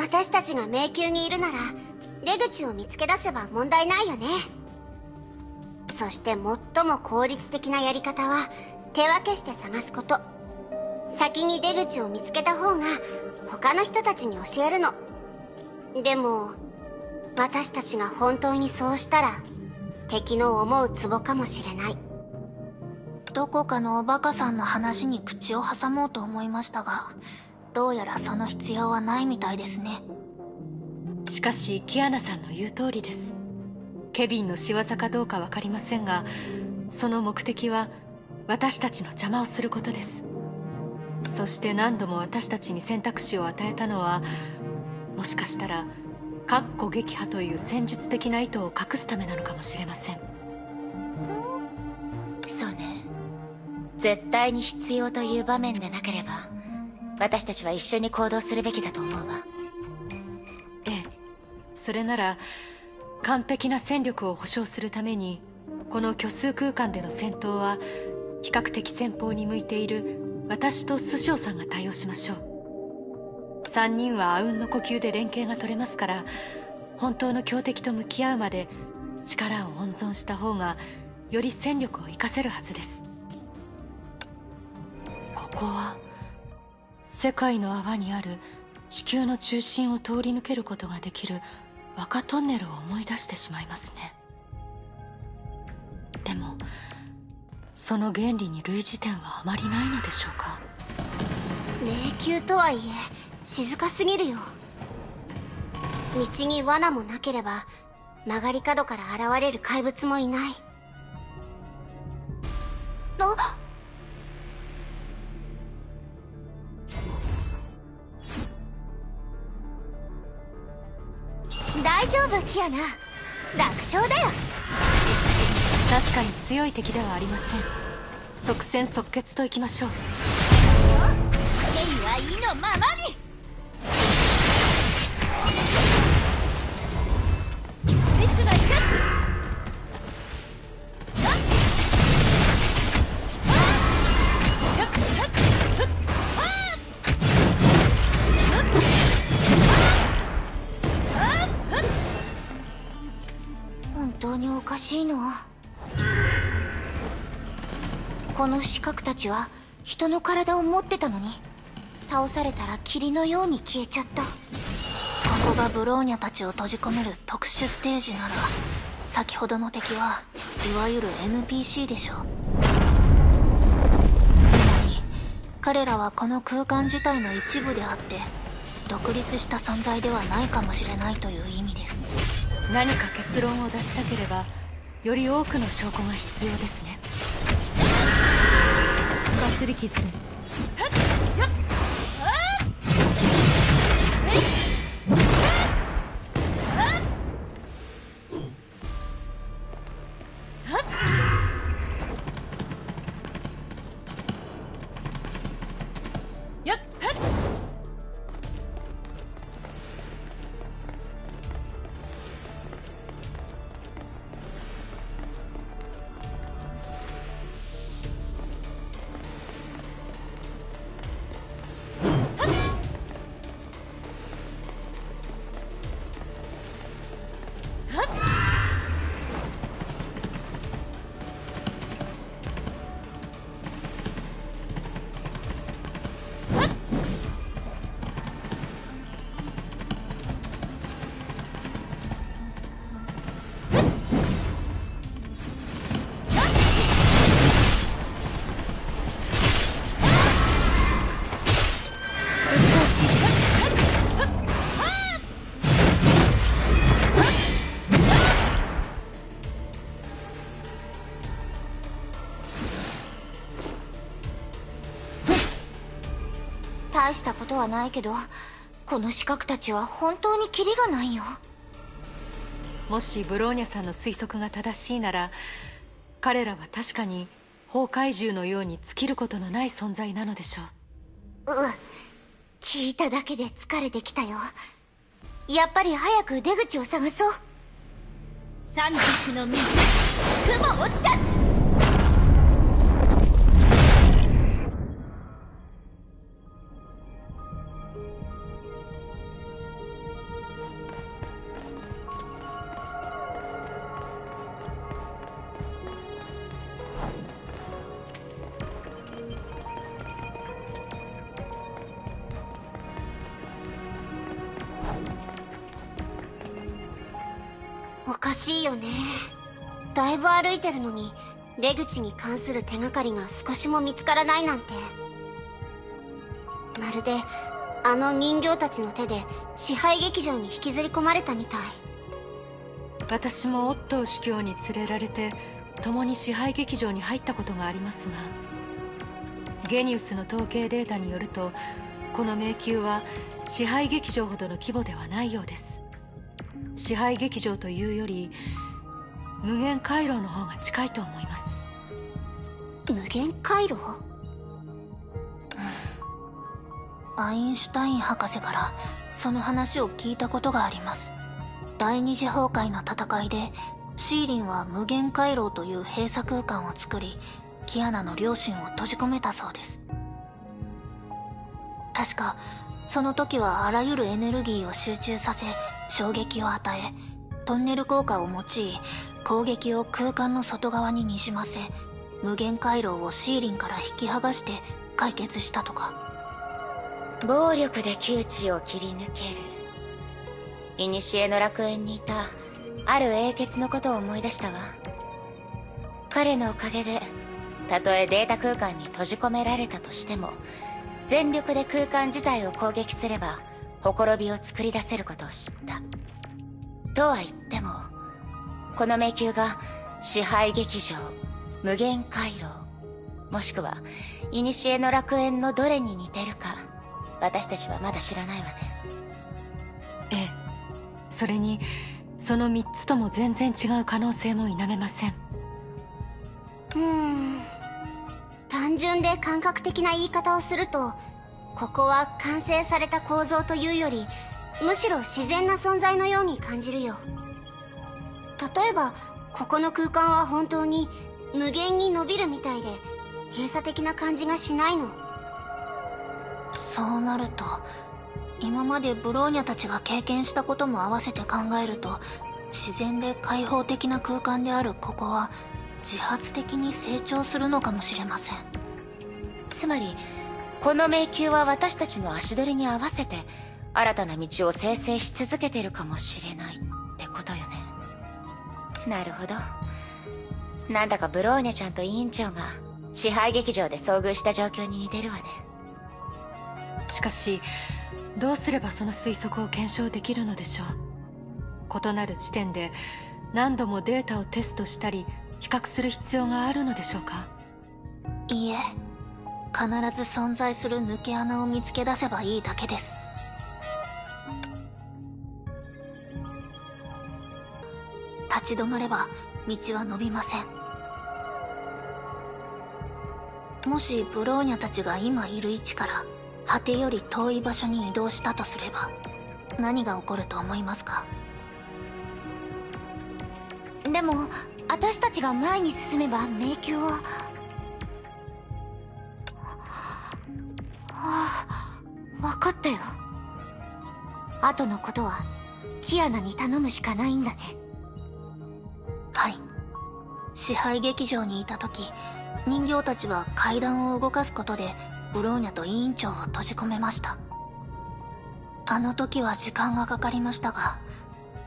私たちが迷宮にいるなら出口を見つけ出せば問題ないよね。そして最も効率的なやり方は手分けして探すこと。先に出口を見つけた方が他の人たちに教えるの。でも私たちが本当にそうしたら敵の思うツボかもしれない。どこかのおバカさんの話に口を挟もうと思いましたがどうやらその必要はないみたいですね。しかしキアナさんの言う通りです。ケビンの仕業かどうか分かりませんがその目的は私たちの邪魔をすることです。そして何度も私たちに選択肢を与えたのはもしかしたらかっこ撃破という戦術的な意図を隠すためなのかもしれません。そうね。絶対に必要という場面でなければ私たちは一緒に行動するべきだと思うわ。ええ。それなら完璧な戦力を保証するためにこの虚数空間での戦闘は比較的先方に向いている私とスショウさんが対応しましょう。3人はあうんの呼吸で連携が取れますから本当の強敵と向き合うまで力を温存した方がより戦力を活かせるはずです。ここは世界の泡にある地球の中心を通り抜けることができる若トンネルを思い出してしまいますね。でもその原理に類似点はあまりないのでしょうか？迷宮とはいえ静かすぎるよ。道に罠もなければ曲がり角から現れる怪物もいない。あっ！大丈夫キアナ。楽勝だよ。確かに強い敵ではありません。即戦即決といきましょう。しいの？この四角たちは人の体を持ってたのに。倒されたら霧のように消えちゃった。ここがブローニャたちを閉じ込める特殊ステージなら先ほどの敵はいわゆる NPC でしょう。つまり彼らはこの空間自体の一部であって独立した存在ではないかもしれないという意味です。何か結論を出したければより多くの証拠が必要ですね。かすり傷です。大したことはないけどこの四角たちは本当にキリがないよ。もしブローニャさんの推測が正しいなら彼らは確かに崩壊獣のように尽きることのない存在なのでしょう。う聞いただけで疲れてきたよ。やっぱり早く出口を探そう。三軸の水雲を断つしいよね。だいぶ歩いてるのに出口に関する手がかりが少しも見つからないなんて。まるであの人形たちの手で支配劇場に引きずり込まれたみたい。私もオットー主教に連れられて共に支配劇場に入ったことがありますがゲニウスの統計データによるとこの迷宮は支配劇場ほどの規模ではないようです。支配劇場というより無限回廊の方が近いと思います。無限回廊？アインシュタイン博士からその話を聞いたことがあります。第二次崩壊の戦いでシーリンは無限回廊という閉鎖空間を作りキアナの両親を閉じ込めたそうです。確かその時はあらゆるエネルギーを集中させ衝撃を与えトンネル効果を用い攻撃を空間の外側ににじませ無限回廊をシーリンから引き剥がして解決したとか。暴力で窮地を切り抜ける。古の楽園にいたある英傑のことを思い出したわ。彼のおかげでたとえデータ空間に閉じ込められたとしても全力で空間自体を攻撃すればほころびを作り出せることを知った。とは言ってもこの迷宮が支配劇場無限回廊もしくは古の楽園のどれに似てるか私たちはまだ知らないわね。ええ。それにその3つとも全然違う可能性も否めません。うん。単純で感覚的な言い方をするとここは完成された構造というよりむしろ自然な存在のように感じるよ。例えばここの空間は本当に無限に伸びるみたいで閉鎖的な感じがしないの。そうなると今までブローニャたちが経験したことも合わせて考えると自然で開放的な空間であるここは自発的に成長するのかもしれません。つまりこの迷宮は私たちの足取りに合わせて新たな道を生成し続けてるかもしれないってことよね。なるほど。なんだかブローニャちゃんと委員長が支配劇場で遭遇した状況に似てるわね。しかしどうすればその推測を検証できるのでしょう。異なる地点で何度もデータをテストしたり比較する必要があるのでしょうか？いいえ必ず存在する抜け穴を見つけ出せばいいだけです。立ち止まれば道は伸びません。もしブローニャたちが今いる位置から果てより遠い場所に移動したとすれば何が起こると思いますか？でも私たちが前に進めば迷宮は分かったよ。後のことはキアナに頼むしかないんだね。はい。支配劇場にいた時人形たちは階段を動かすことでブローニャと委員長を閉じ込めました。あの時は時間がかかりましたが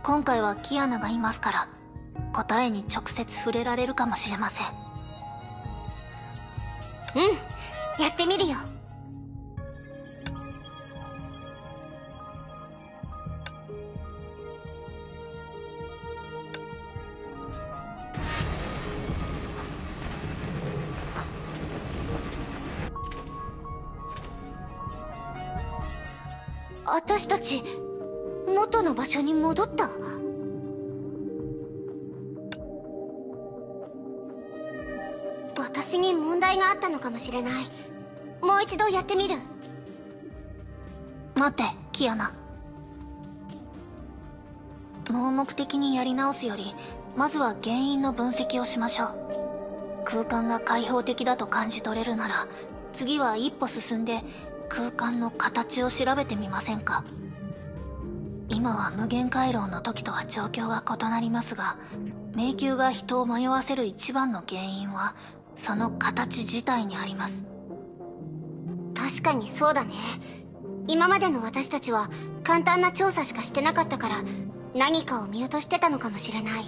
今回はキアナがいますから答えに直接触れられるかもしれません。うん。やってみるよ私たち元の場所に戻った？私に問題があったのかもしれない。もう一度やってみる。待ってキアナ。盲目的にやり直すよりまずは原因の分析をしましょう。空間が開放的だと感じ取れるなら次は一歩進んで空間の形を調べてみませんか？今は無限回廊の時とは状況が異なりますが迷宮が人を迷わせる一番の原因はその形自体にあります。確かにそうだね。今までの私たちは簡単な調査しかしてなかったから何かを見落としてたのかもしれない。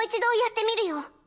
う一度やってみるよ。